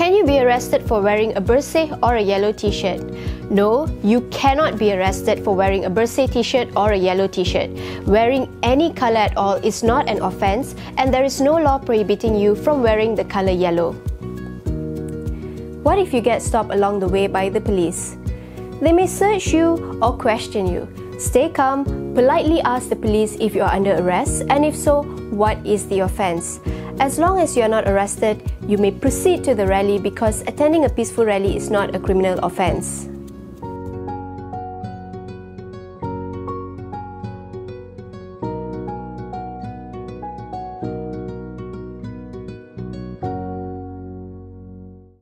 Can you be arrested for wearing a bersih or a yellow t-shirt? No, you cannot be arrested for wearing a bersih t-shirt or a yellow t-shirt. Wearing any color at all is not an offense and there is no law prohibiting you from wearing the color yellow. What if you get stopped along the way by the police? They may search you or question you. Stay calm, politely ask the police if you are under arrest and if so, what is the offense. As long as you are not arrested, you may proceed to the rally because attending a peaceful rally is not a criminal offense.